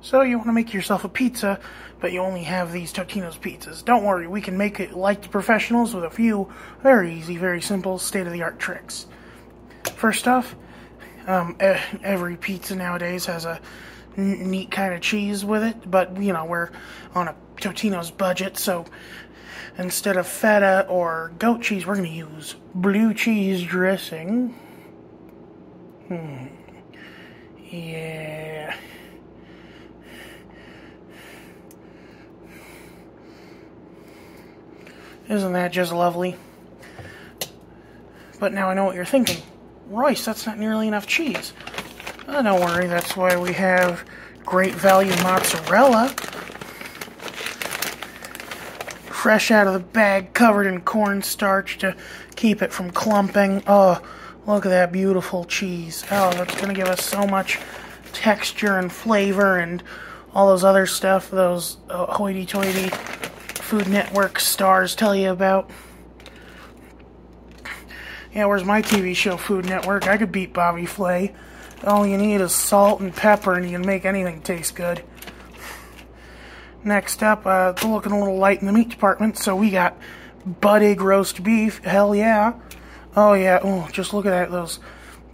So you want to make yourself a pizza, but you only have these Totino's pizzas. Don't worry, we can make it like the professionals with a few very easy, very simple, state-of-the-art tricks. First off, um, every pizza nowadays has a neat kind of cheese with it, but you know, we're on a Totino's budget, so instead of feta or goat cheese, we're going to use blue cheese dressing. Hmm. Yeah. Isn't that just lovely? But now I know what you're thinking. Royce, that's not nearly enough cheese. Oh, don't worry, that's why we have great value mozzarella. Fresh out of the bag, covered in cornstarch to keep it from clumping. Oh, look at that beautiful cheese. Oh, that's going to give us so much texture and flavor and all those other stuff those uh, hoity-toity Food Network stars tell you about. Yeah, where's my TV show, Food Network? I could beat Bobby Flay. All you need is salt and pepper, and you can make anything taste good. Next up, uh, looking a little light in the meat department, so we got Buddig roast beef. Hell yeah. Oh, yeah. Oh, just look at that. Those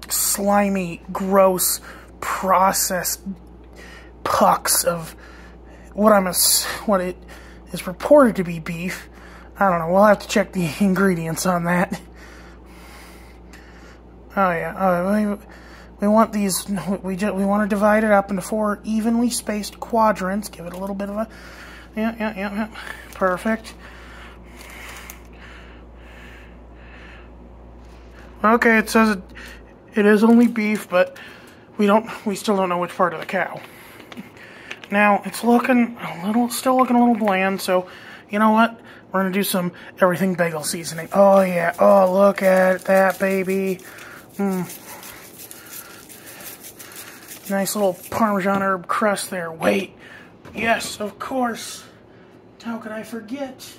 slimy, gross, processed pucks of what I'm a, what it is purported to be beef. I don't know. We'll have to check the ingredients on that. Oh yeah. Uh, we, we want these. We just, we want to divide it up into four evenly spaced quadrants. Give it a little bit of a. Yeah, yeah, yeah, yeah. Perfect. Okay, it says it, it is only beef, but we don't. We still don't know which part of the cow. Now it's looking a little, still looking a little bland. So, you know what? We're gonna do some everything bagel seasoning. Oh yeah. Oh look at that baby. Mm. Nice little Parmesan herb crust there. Wait. Yes, of course. How could I forget?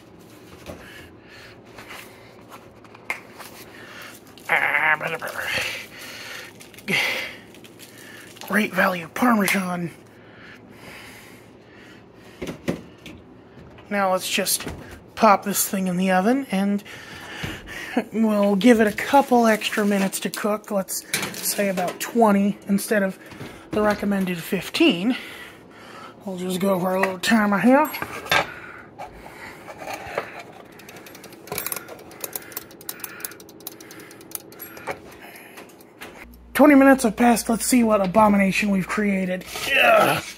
Great value Parmesan. Now let's just pop this thing in the oven and we'll give it a couple extra minutes to cook. Let's say about 20 instead of the recommended 15. We'll just go for a little timer here. Twenty minutes have passed. Let's see what abomination we've created. Yeah. Yeah. Mm.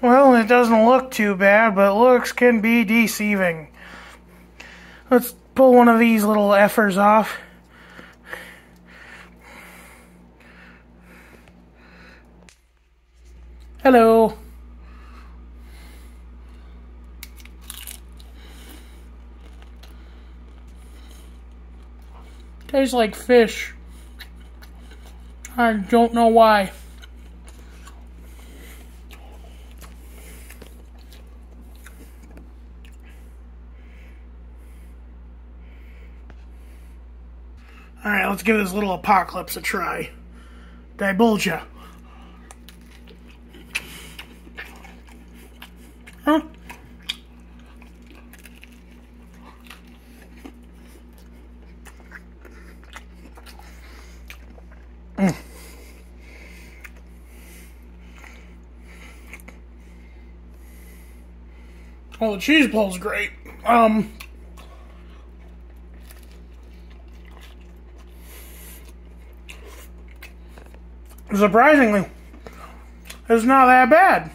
Well, it doesn't look too bad, but looks can be deceiving. Let's pull one of these little effers off. Hello. Tastes like fish. I don't know why. Alright, let's give this little apocalypse a try. Divulgia. Huh? Well, the cheese ball's great. Um, surprisingly, it's not that bad.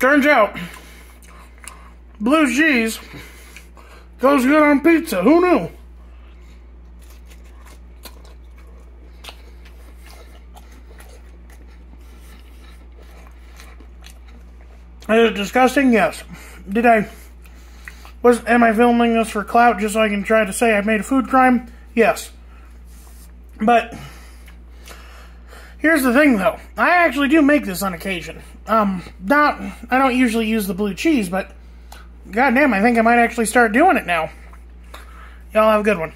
Turns out, blue cheese goes good on pizza. Who knew? Is it disgusting? Yes. Did I was am I filming this for clout just so I can try to say I made a food crime? Yes. But Here's the thing, though. I actually do make this on occasion. Um, not, I don't usually use the blue cheese, but goddamn, I think I might actually start doing it now. Y'all have a good one.